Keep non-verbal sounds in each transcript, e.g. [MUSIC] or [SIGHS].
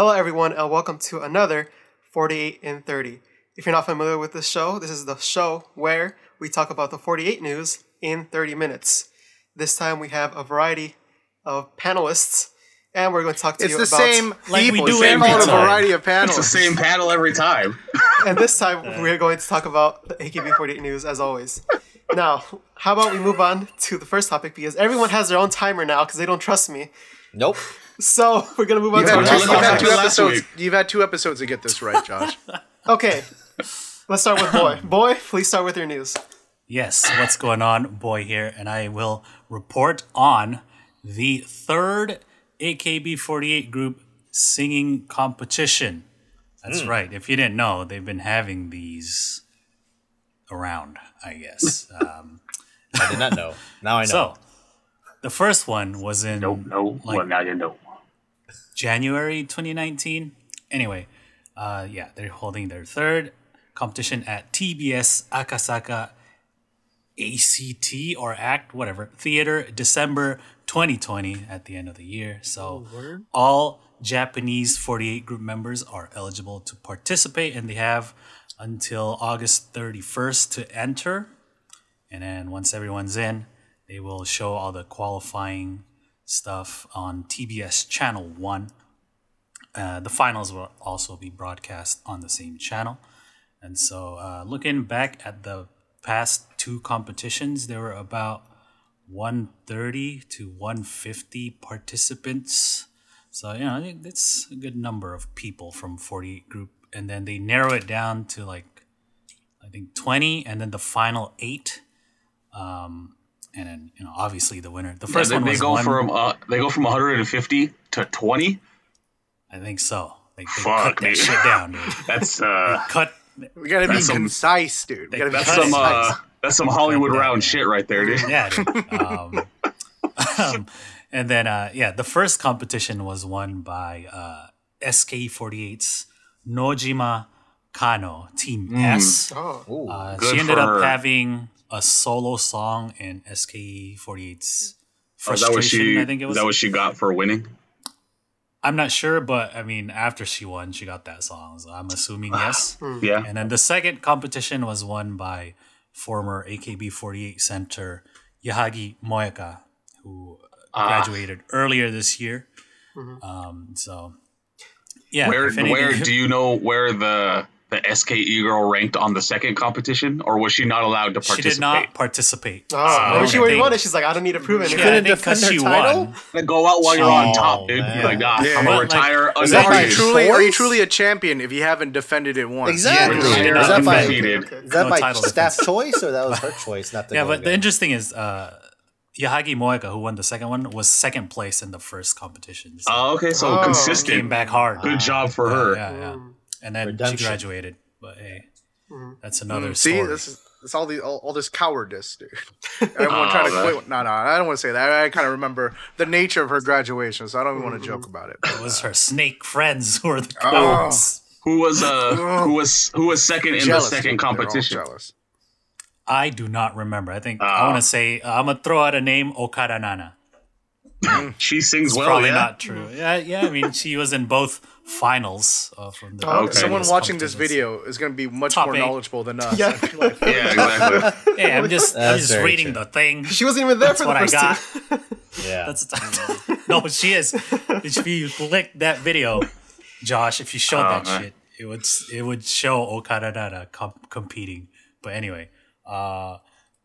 Hello, everyone, and welcome to another 48 in 30. If you're not familiar with this show, this is the show where we talk about the 48 news in 30 minutes. This time we have a variety of panelists, and we're going to talk to It's you the about. same Like we do it's same every on a time. variety of panels. It's the same panel every time. [LAUGHS] And this time we're going to talk about the AKB 48 news as always. Now, how about we move on to the first topic because everyone has their own timer now because they don't trust me. Nope. So [LAUGHS] we're gonna move on You've to had, our you've had two episodes. week. You've had two episodes to get this right, Josh. [LAUGHS] Okay, let's start with Boy. [LAUGHS] Boy, please start with your news. Yes, what's going on, boy here, and I will report on the third AKB48 group singing competition. That's right. If you didn't know, they've been having these around, I guess. Um, I did not know. Now I know. so, the first one was in Nope, no. Like- well, now you know. January 2019. Anyway, uh, yeah, they're holding their third competition at TBS Akasaka ACT or ACT, whatever, Theater, December 2020 at the end of the year. So all Japanese 48 group members are eligible to participate and they have until August 31st to enter. And then once everyone's in, they will show all the qualifying stuff on TBS Channel 1. Uh, the finals will also be broadcast on the same channel. And so, uh, looking back at the past two competitions, there were about 130 to 150 participants. So, you know, that's a good number of people from 48 group. And then they narrow it down to like, I think 20, and then the final eight. Um, and then, you know, obviously the winner. The first they, one they go one, from uh, they go from 150 to 20. I think so. They, they Fuck, cut that dude. shit down, dude. [LAUGHS] That's uh, Cut. We gotta be some- concise, dude. We gotta be that's Cut some uh, that's some Hollywood Cut that, round yeah. shit right there, dude. Yeah. dude. [LAUGHS] Um, [LAUGHS] um, and then, uh, yeah, the first competition was won by uh, SKE48's Nojima Kano, Team S. Oh, Ooh. Uh, Good she ended for up her. having a solo song in SK48's Oh, that what Frustration, she? I think it was. that what she got for winning? I'm not sure, but I mean, after she won, she got that song. So I'm assuming [SIGHS] yes. Yeah. And then the second competition was won by former AKB48 center Yahagi Moeka, who Ah. graduated earlier this year. Um, so, yeah. Where where do you know where the the SKE girl ranked on the second competition, or was she not allowed to participate? she participate? did not participate. oh. maybe she I already won it. She's like, I don't need to prove Yeah, anything. I couldn't think because defend she her title? won. Like, Go out while you're on Oh, top, dude. man. Like, ah, Yeah. I'm But, gonna like, retire is that Are you truly are you truly a champion if you haven't defended it once? Exactly. Yeah, Is that by, undefeated. Okay, okay. is that No by staff choice or that was her [LAUGHS] choice? Not to Yeah, go but the interesting is uh, Yahagi Moeka, who won the second one, was second place in the first competition. So Oh, okay, so Oh. came consistent. back hard. Good job for her. Yeah, yeah. And then Redemption. she graduated. But hey, that's another See, story. this is it's all the all, all this cowardice, dude. [LAUGHS] Everyone Oh, trying to that- quit. No, no, I don't want to say that. I, kind of remember the nature of her graduation, so I don't even want to joke about it. it was her snake friends who were the Oh. Who was uh who was who was second in Jealous, the second dude. Competition? jealous. I do not remember. I think I Ah. want to say I'm gonna throw out a name Okada Nana. She sings It's well, probably yeah. not true. Yeah, yeah. I mean, she was in both finals uh, from the. Okay. Someone watching this video is going to be much Top more eight. knowledgeable than us. Yeah. [LAUGHS] [LAUGHS] Yeah, exactly. [LAUGHS] Yeah, I'm just I'm just reading true. the thing. She wasn't even there That's for the what I first got. two. yeah. That's no, she is. If you click that video, Josh, if you showed Oh, that man. shit, it would it would show Okada Nana com- competing. But anyway, uh,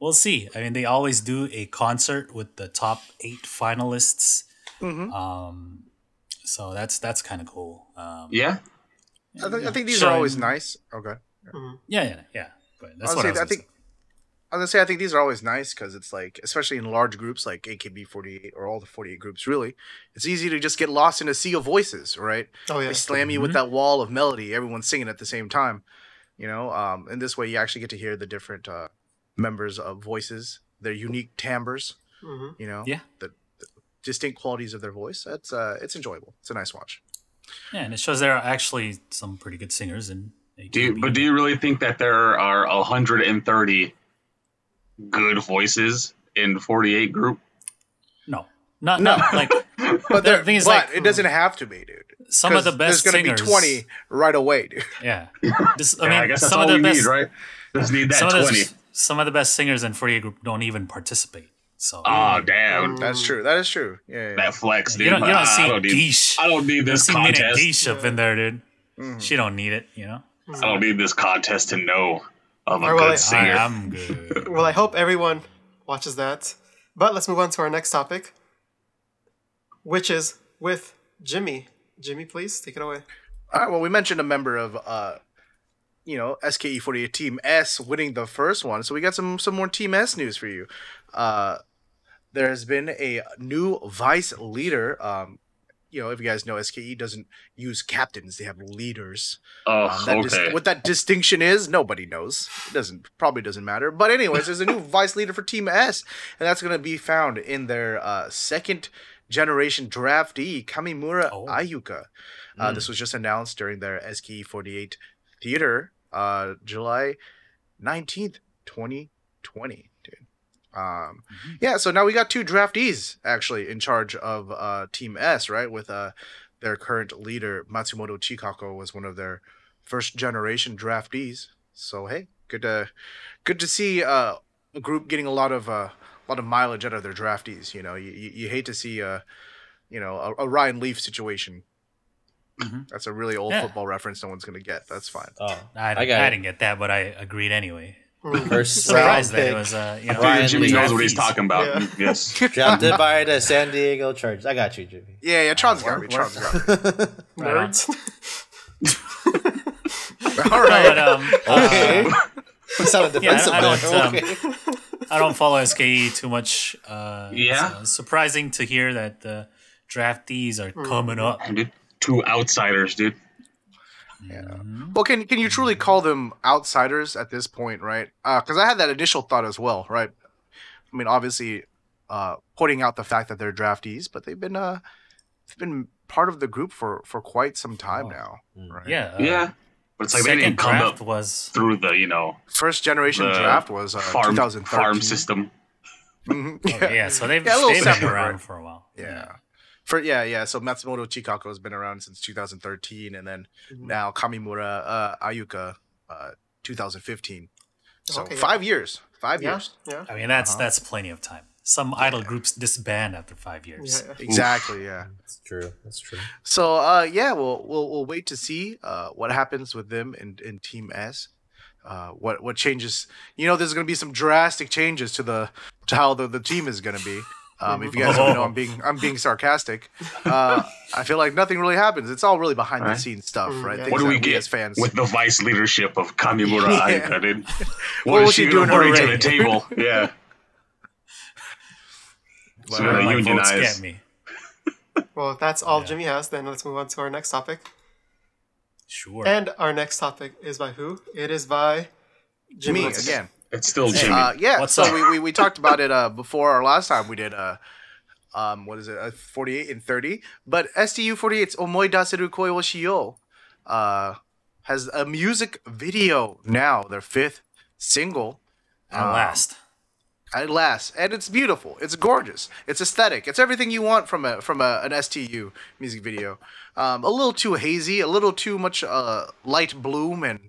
we'll see. I mean, they always do a concert with the top eight finalists. Mhm. Um, so that's that's kind of cool. Um, Yeah. I think, I think these Showing- are always nice. Okay. yeah, yeah, yeah. But that's Honestly, what I, was I think- say. I was gonna say I think these are always nice because it's like, especially in large groups like AKB48 or all the 48 groups, really, it's easy to just get lost in a sea of voices, right? Oh yeah. They slam you with that wall of melody, everyone's singing at the same time, you know. Um, and this way, you actually get to hear the different uh, members of voices, their unique timbres, hmm you know, Yeah. the, the distinct qualities of their voice. That's uh, it's enjoyable. It's a nice watch. Yeah, and it shows there are actually some pretty good singers in. Do you, but do you really think that there are 130 good voices in 48 group? No, not No. not like [LAUGHS] But The there, thing is, but like- it doesn't have to be, dude. some of the best There's gonna singers. be 20 right away, dude. Yeah. [LAUGHS] This, I Yeah, mean, I guess that's some all of we the best. need, right? Just need that twenty. the, some of the best singers in 48 Group don't even participate. So Oh damn, That's true. That is true. Yeah. yeah. that flex, dude. you don't, you don't see I don't need. Geesh. I don't need You don't see Mina contest. Geesh up in there, dude. Mhm. She don't need it, you know. I don't need this contest to know of a Alright, well, I- good singer. I am good. Well, I hope everyone watches that. But let's move on to our next topic, which is with Jimmy. Jimmy, please take it away. All right. Well, we mentioned a member of, uh, you know, SKE48 Team S winning the first one, so we got some some more Team S news for you. Uh, there has been a new vice leader. Um, you know, if you guys know, SKE doesn't use captains; they have leaders. oh, Um, that dis- okay. what that distinction is, nobody knows. It doesn't probably doesn't matter. But anyways, there's a new vice leader for Team S, and that's going to be found in their uh, second generation draftee, Kamimura Oh. Ayuka. Uh, This was just announced during their SKE48 theater, uh, July 19th, 2020. Dude. Um, Yeah, so now we got two draftees actually in charge of uh, Team S, right? With uh, their current leader, Matsumoto Chikako, was one of their first generation draftees. So hey, good to good to see uh, a group getting a lot of uh, a lot of mileage out of their draftees. You know, you, you, you hate to see uh, you know a, a Ryan Leaf situation. Mhm. That's a really old Yeah. football reference. No one's gonna get. That's fine. Oh, I, I I, got it. didn't get that, but I agreed anyway. [LAUGHS] First Surprised that it was, uh, you know, Ryan Jimmy knows what he's draftees. talking about. Yeah. [LAUGHS] Yes. [LAUGHS] drafted by the San Diego Chargers. I got you, Jimmy. Yeah, yeah. Tron's got work, me. work. Tron's got me. Nerds. All No, right. but, um, Okay. uh, You sounded Yeah, I- defensive I there. don't, um, okay. I don't follow SKE too much. Uh, Yeah. so surprising to hear that the draftees are coming up. Dude, Two outsiders, dude. Yeah. Well, can can you truly call them outsiders at this point, right? Because I had that initial thought as well, right? I mean, obviously, uh, pointing out the fact that they're draftees, but they've been uh, they've been part of the group for for quite some time Oh. now, Mm. right? Yeah. uh, yeah. But it's like they didn't come draft up was through the, you know, First generation draft was uh, farm 2013. farm system. Mhm, yeah. yeah, so [LAUGHS] they've, Yeah, they've been around right? for a while. Yeah. For yeah, yeah. So Matsumoto Chikako has been around since 2013, and then now Kamimura uh, Ayuka, uh, 2015. So Okay, yeah. five years. Five Yeah, years. yeah. I mean, that's Uh-huh. that's plenty of time. Some idol groups disband after five years. Yeah, [LAUGHS] yeah. Exactly. Yeah. That's true. That's true. So uh, yeah, we'll we'll we'll wait to see uh, what happens with them in, in Team S. Uh, what what changes? You know, there's going to be some drastic changes to the to how the, the team is going to be. Um, if you guys don't know, I'm being I'm being sarcastic. Uh, I feel like nothing really happens. It's all really behind the scenes stuff, Mm, right? yeah. What do we that get as fans? with the vice leadership of Kamimura Yeah. Ayuka, [LAUGHS] dude? What What will is she she do to her to the table? Yeah. [LAUGHS] So they unionize. get me. Well, if that's all Yeah. Jimmy has, then let's move on to our next topic. Sure. And our next topic is by who? It is by Jimmy. me once again. It's still Jimmy. Uh, yeah. What's so up? we, we we talked about it uh, before our last time we did uh um what is it uh, 48 and 30 but STU 48's Omoidaseru Koi wo Shiyou uh has a music video now their fifth single At um, last. at last and it's beautiful it's gorgeous it's aesthetic it's everything you want from a from a, an STU music video um a little too hazy a little too much uh light bloom and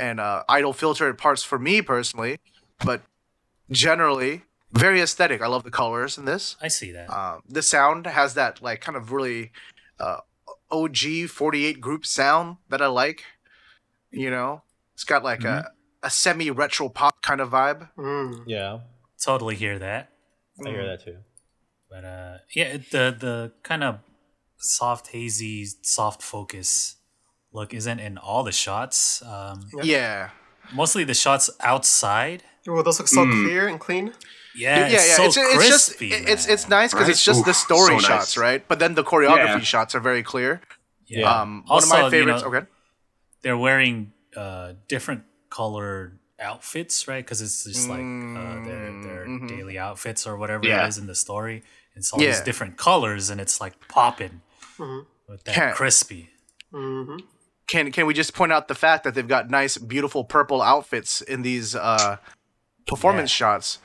and uh idle filtered parts for me personally but generally very aesthetic i love the colors in this I see that. um the sound has that like kind of really uh og 48 group sound that i like you know it's got like a a semi retro pop kind of vibe Mm. Yeah, totally hear that. I hear that too. But uh, yeah, it, the the kind of soft, hazy, soft focus look isn't in all the shots. Um, Yeah. yeah mostly the shots outside. Well, those look so Mm. clear and clean. Yeah, yeah, yeah. so it's, it's just crispy. it's it's nice because Right? it's just the story so nice. shots, right? But then the choreography Yeah. shots are very clear. Yeah. Um, one of my you favorites. know, okay. They're wearing uh, different colored outfits, right? Because it's just like uh, their their Mhm. daily outfits or whatever Yeah. it is in the story. It's all these different colors, and it's like popping Mhm. with that Yeah. crispy. hmm Can can we just point out the fact that they've got nice, beautiful purple outfits in these uh, performance shots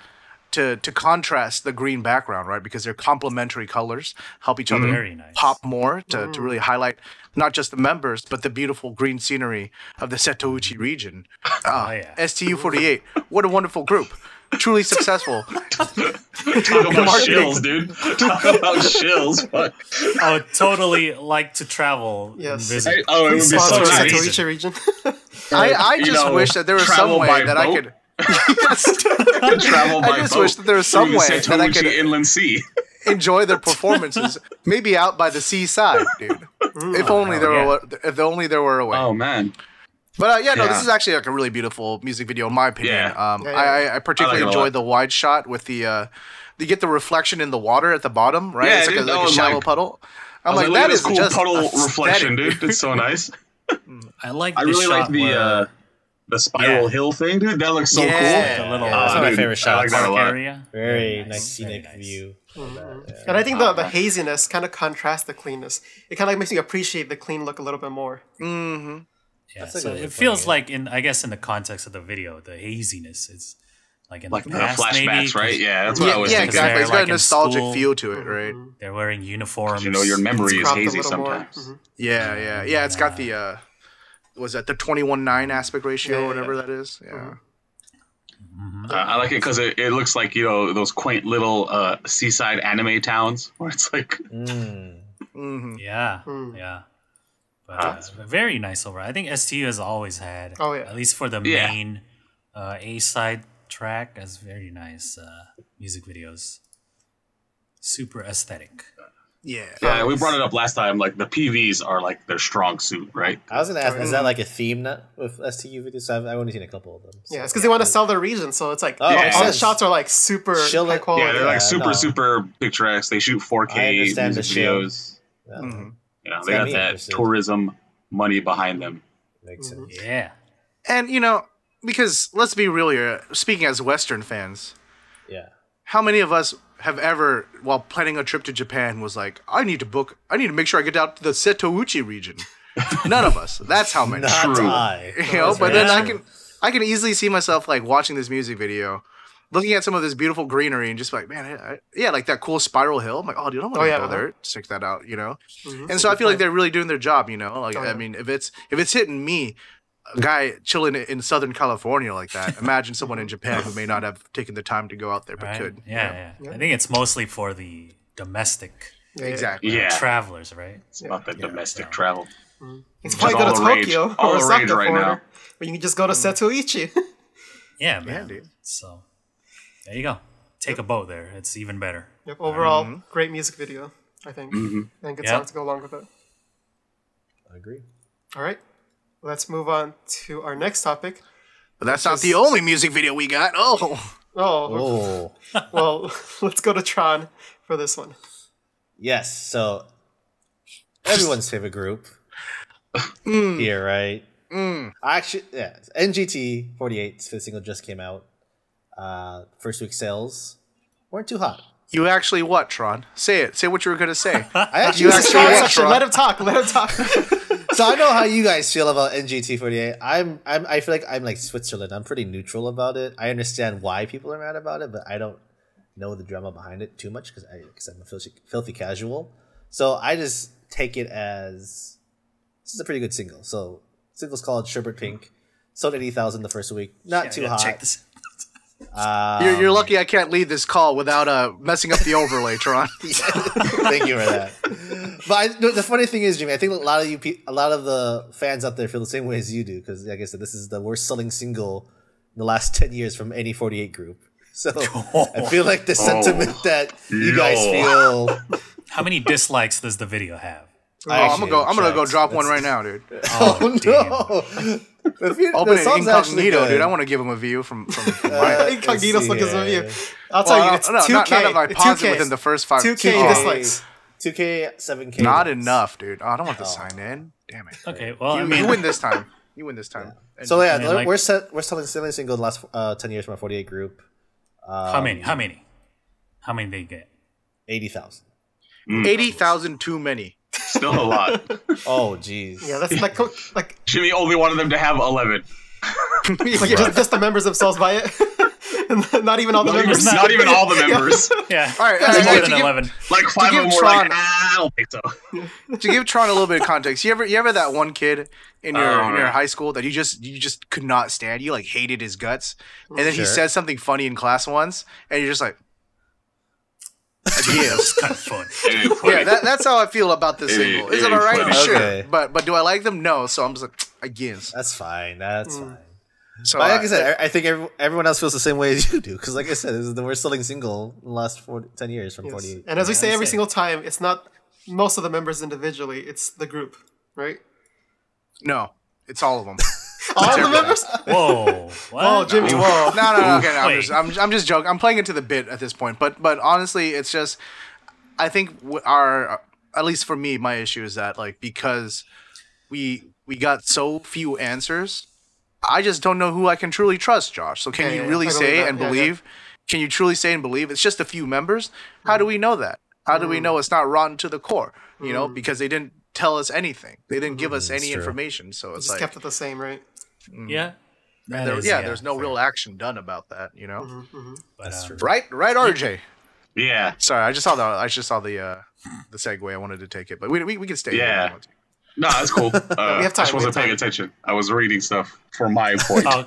to to contrast the green background, right? Because they're complementary colors, help each other Very nice. pop more to, to really highlight not just the members but the beautiful green scenery of the Setouchi region. Ah, Oh, yeah. STU48, what a wonderful group. Truly successful. [LAUGHS] Talk about Marketing. shills, dude. Talk about shills. Fuck. I would totally like to travel Yes. and visit. Hey, oh, it would be so Sponsor nice. Setouchi region. [LAUGHS] I, I You just know, wish that there was some way by that I could. [LAUGHS] Yes. Travel by I just boat wish that there was some way the that I could Inland Sea. enjoy their performances, maybe out by the seaside, dude. If only there hell were, if only there were a way. Oh man. But uh, yeah, no, Yeah. this is actually like a really beautiful music video, in my opinion. Yeah. Um, Yeah, I, yeah. I, I particularly I like it a enjoy lot. the wide shot with the, uh, you get the reflection in the water at the bottom, right? Yeah, it's like, dude, a, that like a shallow like- puddle. I I'm like, like, that look at is this cool just puddle aesthetic. reflection, dude. It's so [LAUGHS] nice. I like. I the really like the where uh, the spiral Yeah. hill thing, dude. That looks so Yeah. the cool. little Yeah, that's Ah, one of my dude, favorite I like shots. that a lot. area. Very nice, nice scenic nice. view. of that, yeah. and I think the, the haziness kind of contrasts the cleanness. It kind of like makes you appreciate the clean look a little bit more. Mm-hmm. Yeah, so good it feels putting it. like in I guess in the context of the video, the haziness is like in Like the the past, flashbacks, maybe, 'cause right? Yeah, that's what I Yeah, was yeah thinking. Exactly. It's got like, a nostalgic school. feel to it, right? They're wearing uniforms. You know, your memory is hazy little more. sometimes. Mhm. Yeah, yeah, yeah. It's got the, uh, was that the 21-9 aspect ratio Yeah, or whatever yeah. that is? Yeah. Mhm. Uh, I like it because it, it looks like you know those quaint little uh, seaside anime towns where it's like Mm. Yeah, Hmm. yeah. But uh, very nice overall. I think STU has always had, Oh, yeah. at least for the Yeah. main uh, A side track, has very nice uh, music videos. Super aesthetic. Yeah. yeah. We brought it up last time. Like the PVs are like their strong suit, right? I was gonna ask, is that like a theme now with STU videos? I've, I've only seen a couple of them. so- Yeah, it's because they want to sell their region, so it's like Oh, all, all the shots are like super Chill high quality. yeah, they're like yeah, super, no. super picturesque. They shoot 4K I understand the music shield. videos. Yeah, Mhm. You know, It's they got got that interested. tourism money behind them. Makes mm-hmm. sense. Yeah. And, you know, because let's be real here, speaking as Western fans, Yeah. how many of us have ever, while planning a trip to Japan, was like, I need to book, I need to make sure I get out to the Setouchi region. [LAUGHS] None of us. That's how many. Not True. I. you know, but very then I can, I can easily see myself like watching this music video, looking at some of this beautiful greenery, and just like, man, I, I- yeah, like that cool spiral hill. I'm like, oh, dude, I want to Oh, yeah, go uh-huh. there, check that out, you know. Mhm. And so I feel like they're really doing their job, you know. Like Oh, I mean, if it's if it's hitting me, a guy chilling in Southern California like that, [LAUGHS] imagine someone in Japan who may not have taken the time to go out there but Right? could. Yeah, yeah, Yeah. I think it's mostly for the domestic Yeah, yeah. Exactly. Yeah, travelers, right? it's about the Yeah, domestic so- travel. It's probably is go to the rage. Tokyo All or the Osaka right for now. it, but you can just go to Setouchi. [LAUGHS] Yeah, man. dude. So there you go. Take a boat there. It's even better. yep. Overall, Mm-hmm. great music video. I think, Mhm. and good Yeah. songs to go along with it. I agree. All right, let's move on to our next topic. But that's not Just- the only music video we got. Oh, [LAUGHS] Oh, Oh. [LAUGHS] well, [LAUGHS] let's go to Tron for this one. Yes. So everyone's favorite group Mm, here, right? mm. Actually, yeah. NGT 48 fifth single just came out. Uh, first week sales weren't too hot. you actually what, Tron? Say it. Say what you were gonna say. [LAUGHS] I actually You actually what. Tron? Let him talk. Let him talk. [LAUGHS] so I know how you guys feel about NGT 48. I'm, I'm, I feel like I'm like Switzerland. I'm pretty neutral about it. I understand why people are mad about it, but I don't know the drama behind it too much because I, because I'm a filthy, filthy casual. So I just take it as this is a pretty good single. So single's called Sherbert Pink. Sold eighty thousand the first week. Not Yeah, too yeah, hot. Check this. Um, You're, you're lucky I can't lead this call without uh messing up the overlay, Tron. [LAUGHS] Thank you for that. But I, no, the funny thing is, Jimmy, I think a lot of you, pe- a lot of the fans out there feel the same way as you do because, like I said, this is the worst selling single in the last ten years from any Forty Eight group. So [LAUGHS] I feel like the sentiment that you guys feel. [LAUGHS] How many dislikes does the video have? Oh, I'm gonna go. I'm gonna go Checked. drop one right now, dude. Oh, damn. no! The, vi- Open the it song's actually incognito, good. dude. I want to give him a view from from. from [LAUGHS] Uh, my, Incognito let's look see his review. I'll tell you, it's two K. not if I pause it within the first five. two K Oh, dislikes. 2K, 7K. Not likes. enough, dude. Oh, I don't want to Oh. sign in. Damn it. Okay, well, I You, mean, you win this time. You win this time. And- So yeah, I mean, like- we're set, we're selling selling single the last uh, ten years from our 48 group. Um, how many? How many? How many they get? Eighty thousand. eighty thousand too many. Still a lot. [LAUGHS] Oh, jeez. Yeah, that's like like [LAUGHS] Jimmy only wanted them to have 11. [LAUGHS] like just, just the members themselves buy it. Not even all the Not even, members. not even all the members. Yeah. All right, There's uh, more than give- 11. Like five give of them were like, Tron- nah, I don't think so. to give Tron a little bit of context, you ever you ever that one kid in your Oh, in your high school that you just you just could not stand, you like hated his guts, and then he Sure. said something funny in class once, and you're just like, yes. [LAUGHS] kind of fun. It ain't funny. yeah, that, that's how I feel about this single. Is it it alright? funny. Sure, Okay. but but do I like them? No. So I'm just like, [TSK] I guess. That's fine. That's fine. So But like uh, I said, I, I think every, everyone else feels the same way as you do. Because, like I said, this is the worst selling single in the last 40, 10 years from Yes. 48. And as we say every single time, it's not most of the members individually; it's the group, right? no, it's all of them. [LAUGHS] All the members. Whoa. Oh, what? Oh, Jimmy! Whoa. No, no, no. Okay, no, I'm just, I'm, I'm just joking. I'm playing into the bit at this point. But, but honestly, it's just, I think our, at least for me, my issue is that like because we we got so few answers, I just don't know who I can truly trust, Josh. So can Yeah, you yeah, really say that. and Yeah, yeah. believe? Can you truly say and believe it's just a few members? How do we know that? How do we mm. know it's not rotten to the core? You know, mm. because they didn't tell us anything. They didn't give us mm, any true. information. So it's Just like, kept it the same, right? Yeah. That there- is- yeah, there's no fair. real action done about that. You know, Mm-hmm. But, That's um, true. right? Right, RJ. Yeah. Sorry, I just saw the I just saw the uh the segue. I wanted to take it, but we we, we can stay. Yeah. we. No, that's cool. [LAUGHS] Uh, We have time, I just wasn't paying attention. I was reading stuff for my [LAUGHS] point. Oh,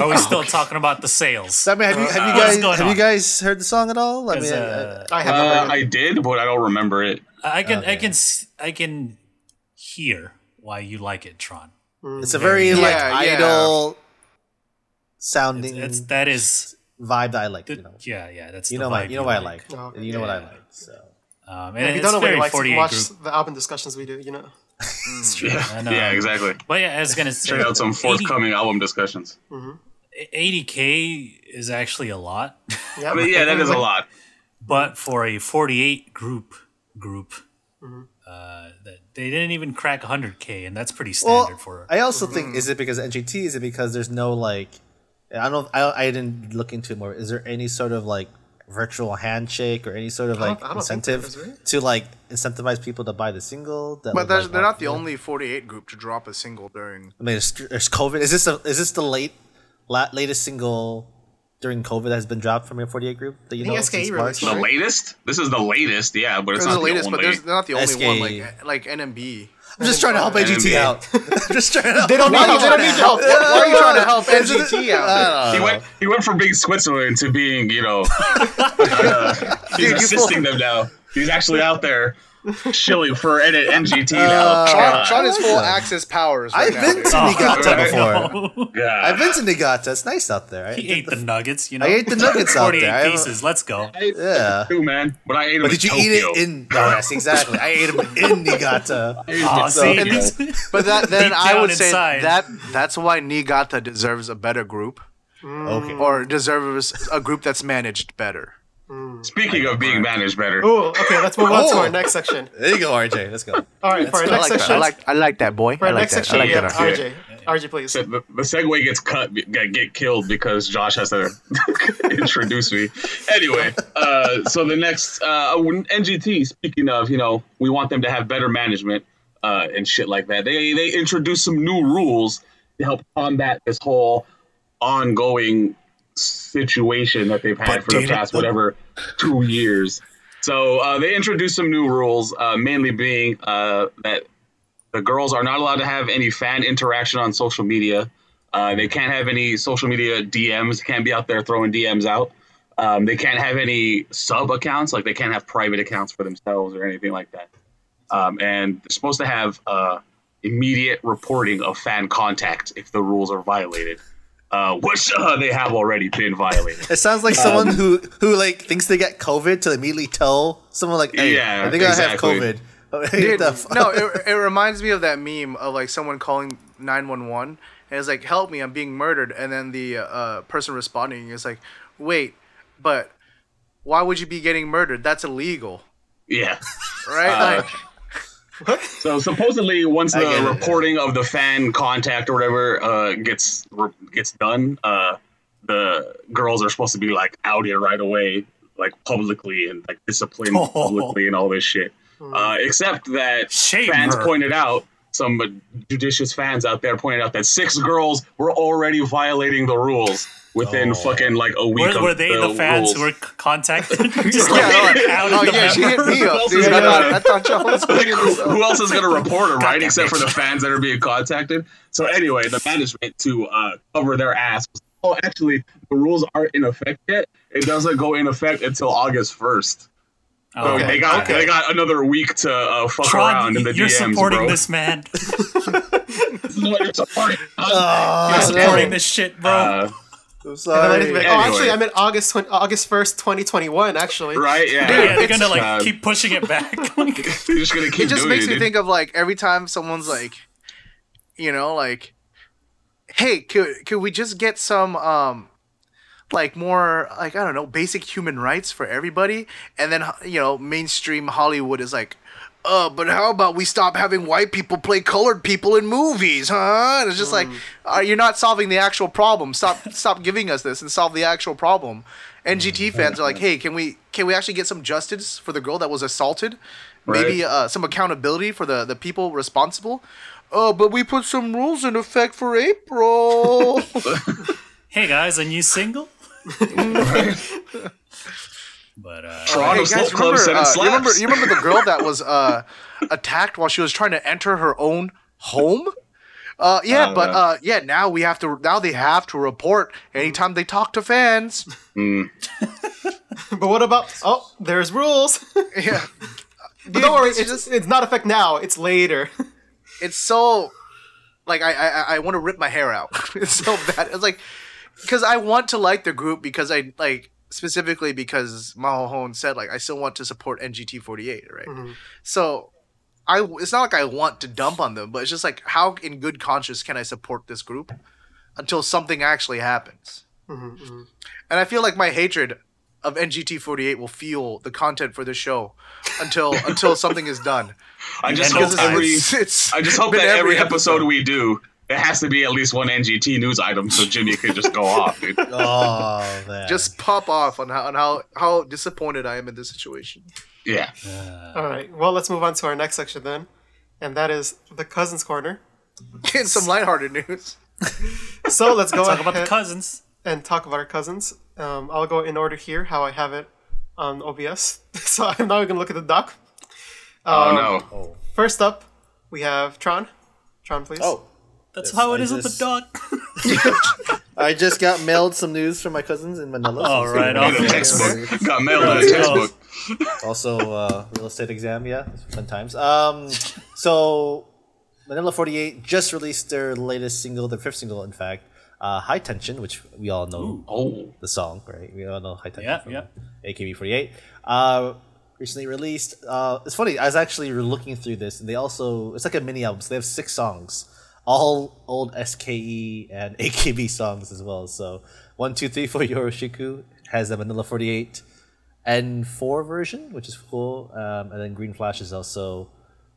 are we still talking about the sales? I mean, have you, have you Uh, guys going have you guys heard the song at all? I mean, uh, I have Uh, I did, but I don't remember it. I can, I can, I can hear why you like it, Tron. It's a very like Yeah, yeah. idol It's, sounding it's that is, vibe that I like. the, You know, yeah, yeah. That's you the know my you know what I like. Oh, okay. You know what I like. So Um, and If you don't know what very he likes, 48 watch group. the album discussions we do. You know. Yeah, I [LAUGHS] know. yeah, exactly. But yeah, I was gonna say, Check out some 80 forthcoming album discussions. 80k is actually a lot, Yeah. But yeah, that is a lot. but for a 48 group group, Mm-hmm. Uh, that they didn't even crack 100k, and that's pretty well, standard for. I also think is it because of NGT? Is it because there's no like I don't. I, I didn't look into it more. Is there any sort of like virtual handshake or any sort of like I don't think there incentive to like incentivize people to buy the single? That But like, they're not the only 48 group to drop a single during. I mean, there's, there's COVID. Is this a, is this the late la, latest single during COVID that has been dropped from your 48 group that you I think know SKE since released The Right. latest? This is the latest, yeah, but it's This is not the latest, the but only. there's, they're not the only SK. one. Like like NMB. I'm just trying to help AGT NBA. out. [LAUGHS] I'm just trying to help. They don't need Why help. you They don't need your help. Why are you trying to help [LAUGHS] Is it- NGT out? [LAUGHS] He went. He went from being Switzerland to being, you know, uh, he's Dude, you assisting them now. He's actually out there shilling for N- NGT now. Uh, Sean, Sean is full like access powers. Right I've now, been dude. to oh, Niigata before. [LAUGHS] God. I've been to Niigata. It's nice out there. I he ate the nuggets, you know. I ate the nuggets out 48 there. I- pieces. Let's go. I ate Yeah. too, man. But I ate them But in did you Tokyo. eat it in? No, yes, exactly. I ate them in Niigata. [LAUGHS] Oh, So- see, And But that then I down would say that that's why Niigata deserves a better group, Okay. or deserves a group that's managed better. Speaking of being managed better, Oh, okay, let's move on to Oh. our next section. [LAUGHS] There you go, RJ. Let's go. All right, for our I next like that. section, I like I like that boy. for I our like next that. I section, like we have that. RJ. RJ, please. the, the segue gets cut, get, get killed because Josh has to [LAUGHS] introduce me. Anyway, uh, so the next uh, NGT. Speaking of, you know, we want them to have better management uh, and shit like that. They they introduced some new rules to help combat this whole ongoing situation that they've had for the past whatever two years. So uh, they introduced some new rules, uh, mainly being uh, that the girls are not allowed to have any fan interaction on social media. Uh, they can't have any social media DMs. Can't be out there throwing DMs out. Um, they can't have any sub accounts. Like they can't have private accounts for themselves or anything like that. Um, and they're supposed to have uh, immediate reporting of fan contact if the rules are violated, uh, which uh, they have already been violated. It sounds like someone who who like thinks they get COVID to immediately tell someone like, "Hey, Yeah, I think I have COVID." [LAUGHS] Dude, f- no, it, it reminds me of that meme of like someone calling nine one one and it's like, "Help me, I'm being murdered," and then the uh, person responding is like, "Wait, but why would you be getting murdered? That's illegal, Yeah. right?" Uh, like, [LAUGHS] So supposedly, once the reporting of the fan contact or whatever uh, gets re- gets done, uh, the girls are supposed to be like outed right away, like publicly and like disciplined [LAUGHS] Oh. publicly and all this shit. Uh, except that Shame fans her. pointed out some judicious fans out there pointed out that six girls were already violating the rules within Oh. fucking like a week. Were, of were they the, fans rules. who were c- contacted? [LAUGHS] Just Yeah, like, like, out oh yeah, she hit me up, dude. Yeah. I thought, I thought y'all [LAUGHS] was Like, who, who else is going [LAUGHS] to report it, right? Except for the fans that are being contacted. So anyway, the management to uh, cover their ass. was, Oh, actually, the rules aren't in effect yet. It doesn't go in effect until August first. So Oh, they got okay. they got another week to uh, fuck Tron, around in the you're DMs, supporting bro. this man. This is what you're supporting. Oh, You're supporting this shit, bro. Uh, I'm And sorry. it's like, oh, actually, I meant August 20, August first, twenty twenty one. Actually, right? Yeah. yeah, they're gonna like uh, keep pushing it back. [LAUGHS] You're just gonna keep It just doing makes it. me dude. think of like every time someone's like, you know, like, hey, could could we just get some um like more like I don't know basic human rights for everybody, and then you know mainstream Hollywood is like. Uh, but how about we stop having white people play colored people in movies, huh? And it's just like, uh, you're not solving the actual problem. Stop, stop giving us this and solve the actual problem. NGT fans are like, hey, can we, can we actually get some justice for the girl that was assaulted? Maybe uh, some accountability for the the people responsible. Oh, but we put some rules in effect for April. [LAUGHS] [LAUGHS] hey guys, a new single? [LAUGHS] but uh, Toronto Hey, Slope guys, Club remember, said it uh, you remember you remember the girl that was uh, [LAUGHS] attacked while she was trying to enter her own home? Uh, yeah, Oh, but yeah. uh, yeah, now we have to now they have to report anytime they talk to fans. Mm. [LAUGHS] but what about? Oh, there's rules. yeah, but don't worry, it's it's, just- it's not effect now. It's later. it's so like I I, I want to rip my hair out. it's so bad. It's like because I want to like the group because I like specifically because Mahone said like I still want to support NGT48, right? Mm-hmm. So I it's not like I want to dump on them, but it's just like how in good conscience can I support this group until something actually happens? Mm-hmm, mm-hmm. And I feel like my hatred of NGT48 will fuel the content for this show until until something is done. I just And hope every It's- it's I just hope that every episode we do, it has to be at least one NGT news item, so Jimmy could just go off, dude. [LAUGHS] Oh man. just pop off on how on how how disappointed I am in this situation. Yeah. All right. Well, let's move on to our next section then, and that is the cousins corner. [LAUGHS] In some lighthearted news. [LAUGHS] So let's go talk about the ahead cousins. and talk about our cousins. Um, I'll go in order here, how I have it on OBS. so I'm now going to look at the doc. Oh no. First up, we have Tron. Tron, please. oh, That's Yes, how it I is with the just- dog. [LAUGHS] I just got mailed some news from my cousins in Manila. Oh, so- right In on. a textbook. Got mailed in a textbook. Also, uh, real estate exam. Yeah, fun times. Um, so Manila Forty Eight just released their latest single, their fifth single, in fact, uh, High Tension, which we all know Oh. the song, right? We all know High Tension Yeah, from yeah. AKB48. Uh, recently released. Uh, it's funny. I was actually looking through this, and they also it's like a mini album. So they have six songs, all old SKE and [LAUGHS] AKB songs as well. So one, two, three, four, Yoroshiku has the Manila 48 N4 version, which is cool. Um, and then Green Flash is also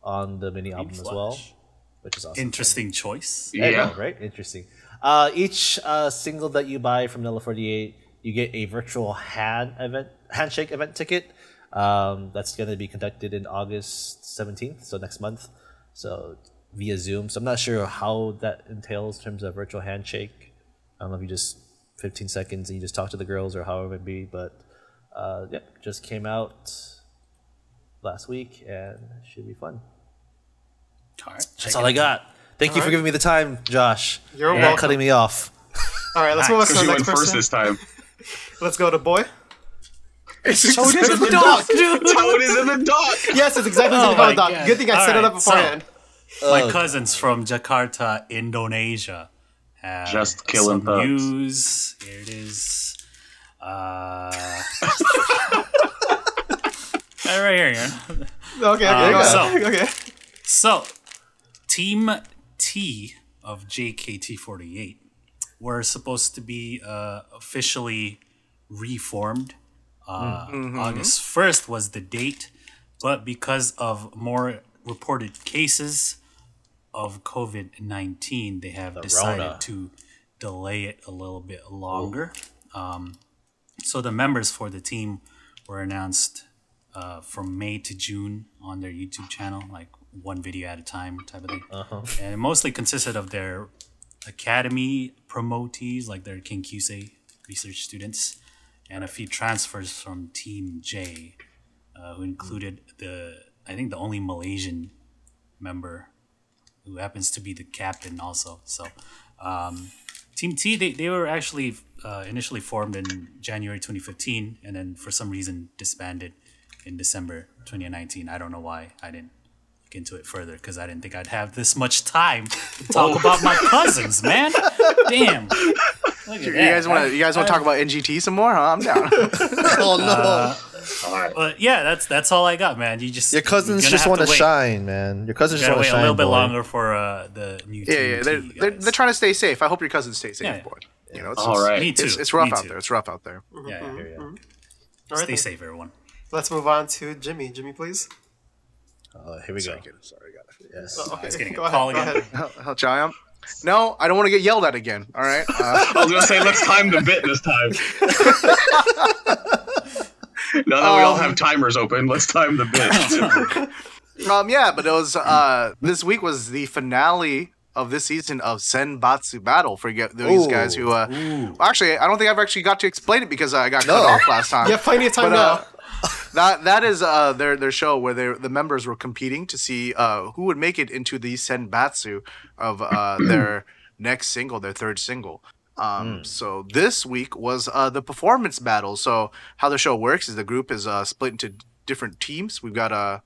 on the mini album as well, which is awesome. Interesting choice. I Yeah. know, right? Interesting. Uh, each uh, single that you buy from Nella 48, you get a virtual hand event, handshake event ticket. Um, that's going to be conducted in August 17th, so next month. So via Zoom. So I'm not sure how that entails in terms of virtual handshake. I don't know if you just 15 seconds and you just talk to the girls or however it be, but uh, yep, just came out last week and should be fun. All right, That's all I got. Thank you for giving me the time, Josh. You're and welcome. cutting me off. All right, let's move on to the next went first person. this time. [LAUGHS] Let's go to Boy. It's Toad is in the dock. Toad is in the dock. Yes, it's exactly Oh the my doc. God. Good thing I set it up right, so- beforehand. My cousins from Jakarta, Indonesia. have Just killing some thugs. news. Here it is. Uh, [LAUGHS] uh, right here. yeah. Okay, okay, Uh, go so- [LAUGHS] okay. So, Team T of JKT48 were supposed to be uh, officially reformed. Uh, August 1st was the date, but because of more reported cases of COVID 19, they have decided Rona. to delay it a little bit longer. Um, so, the members for the team were announced uh, from May to June on their YouTube channel, like one video at a time type of thing. Uh-huh. And it mostly consisted of their academy promotees, like their Kenkyusei research students, and a few transfers from Team J, uh, who included the I think the only Malaysian member who happens to be the captain also. So um, Team T they, they were actually uh, initially formed in January 2015 and then for some reason disbanded in December 2019. I don't know why I didn't look into it further because I didn't think I'd have this much time to talk about my cousins, man. Damn. Look at You that. guys want to? You guys want to talk about NGT some more? Huh? I'm down. [LAUGHS] Oh no! [LAUGHS] All right. But yeah, that's that's all I got, man. You just Your cousins just want to wait. shine, man. Your cousins You just gotta want wait a shine. little bit boy. longer for uh, the new yeah, Team yeah. They're, they're they're trying to stay safe. I hope your cousins stay safe, Yeah. boy. You know, it's, All it's- right. Me too. It's, it's rough out there. It's rough out there. Yeah, yeah. Here, yeah. All right, Stay then. safe, everyone. Let's move on to Jimmy. Jimmy, please. Oh, here we go. Sorry, kid. Sorry, got it. Yes. Oh, okay. It's getting a Go call ahead, go again. ahead. Hell, hell, Giant. No, I don't want to get yelled at again. All right. [LAUGHS] Uh, [LAUGHS] I was gonna say let's time the bit this time. Now that we all Um, have timers open, let's time the bit. [LAUGHS] um, yeah, but it was uh, this week was the finale of this season of Senbatsu Battle for you- those Ooh. guys who. Uh, actually, I don't think I've actually got to explain it because I got No. cut off last time. yeah, plenty of time But, uh, now. that that is uh their their show where they the members were competing to see uh who would make it into the senbatsu of uh their next single, their third single. Um, so this week was uh the performance battle. So how the show works is the group is uh split into different teams. We've got uh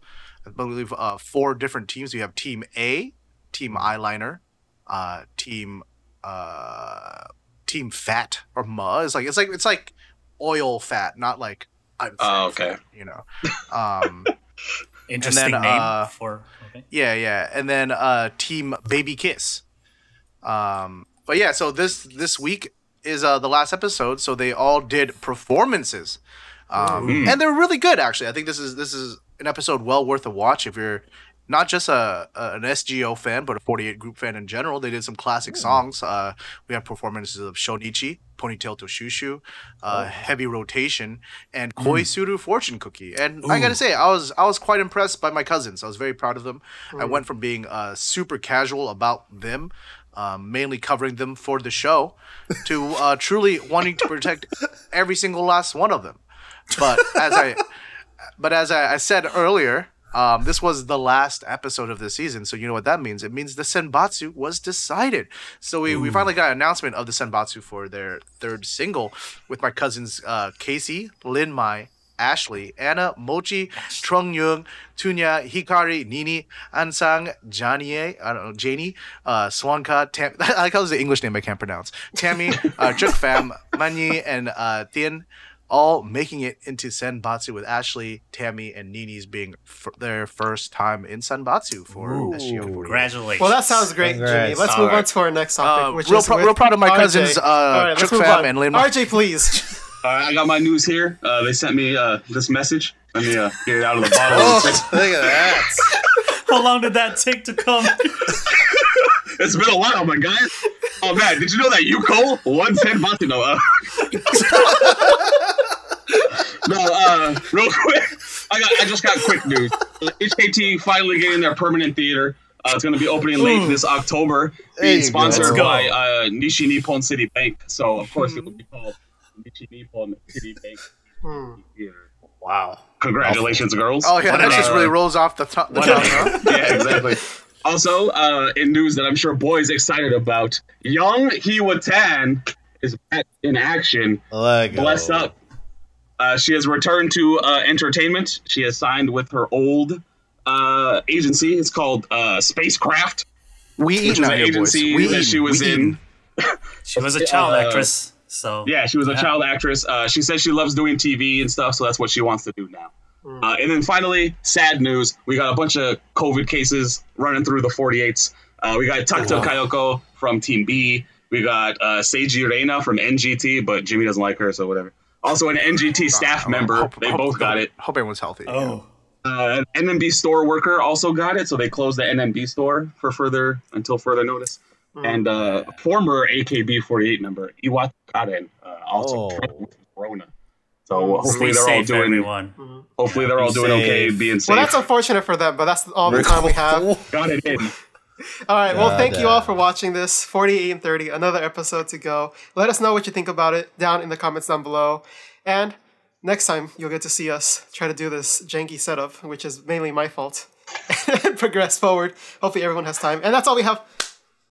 I believe uh four different teams. We have Team A, Team Eyeliner, uh Team uh Team Fat or Ma. It's like it's like it's like oil fat, not like I'm fat, Oh, okay. fat, you know. Um [LAUGHS] Interesting then, name uh, for. Okay. yeah, yeah, and then uh, Team Baby Kiss. Um, but yeah, so this this week is uh, the last episode, so they all did performances, um, and they're really good. Actually, I think this is this is an episode well worth a watch if you're not just a, a an SGO fan, but a 48 group fan in general. They did some classic songs. Uh, we have performances of Shonichi, Ponytail to Shushu, uh, Heavy Rotation, and Koisuru Fortune Cookie. And I gotta say, I was I was quite impressed by my cousins. I was very proud of them. I went from being uh, super casual about them. Um, mainly covering them for the show, to uh, truly wanting to protect every single last one of them. But as I, but as I, I said earlier, um, this was the last episode of the season, so you know what that means. It means the Senbatsu was decided. So we, we finally got an announcement of the Senbatsu for their third single with my cousins uh, Casey, Lin Mai, Ashley, Anna, Mochi, Trung Young, Tunya, Hikari, Nini, Ansang, Janie, I don't know, Janie, uh, Swanka, Tam, [LAUGHS] I like how it's the English name I can't pronounce. Tammy, uh, [LAUGHS] Juk Fam, Manyi, and uh, Tien all making it into Senbatsu with Ashley, Tammy, and Nini's being f- their first time in Senbatsu for SGO 48. Congratulations. Well, that sounds great, Jimmy. Let's All move on to our next topic, Uh, which real is prou- with real proud of my RJ. cousins, uh, All right, let's Chook move Fam on. and Lin- RJ, please. [LAUGHS] All right, I got my news here. Uh, they sent me uh, this message. Let me uh, get it out of the bottle. Oh, look at that. [LAUGHS] How long did that take to come? [LAUGHS] It's been a while, my guy. Oh man, did you know that Yuko one ten Matu? No, uh, [LAUGHS] no. Uh, real quick, I got. I just got quick news. Uh, HKT finally getting their permanent theater. Uh, it's going to be opening late this October. There Being sponsored by uh, Nishi Nippon City Bank. So of course it will be called Nishi Nippon City Bank Hmm. Theater. Wow. Congratulations, girls. Oh yeah, that a- just really rolls off the, to- the What tongue. huh? [LAUGHS] yeah, exactly. Also, uh, in news that I'm sure boys excited about, Young Hiwa Tan is back in action. Let go. Bless up. Uh, she has returned to uh, entertainment. She has signed with her old uh, agency. It's called uh, Spacecraft, We which eat now, an boys. agency We that eat. she was we in. eat. [LAUGHS] She was a child Uh, actress, so Yeah, she was a child actress. Uh, she says she loves doing TV and stuff, so that's what she wants to do now. Uh, and then finally, sad news: we got a bunch of COVID cases running through the 48s. Uh, we got Takto Kayoko from Team B. We got uh, Seiji Reina from NGT, but Jimmy doesn't like her, so whatever. Also, an NGT staff member. Hope- They hope- both got it. Hope everyone's healthy. Oh, Uh, an NMB store worker also got it, so they closed the NMB store for further until further notice. And uh, former AKB48 member Iwata Karen uh, also Oh. Corona. So hopefully Stay they're all doing. everyone. Hopefully they're all Be doing okay, being safe. Well, that's unfortunate for them, but that's all the time we have. [LAUGHS] Got it in. [LAUGHS] All right. Well, thank you all for watching this 48 and 30, another episode to go. Let us know what you think about it down in the comments down below. And next time, you'll get to see us try to do this janky setup, which is mainly my fault, [LAUGHS] and progress forward. Hopefully, everyone has time. And that's all we have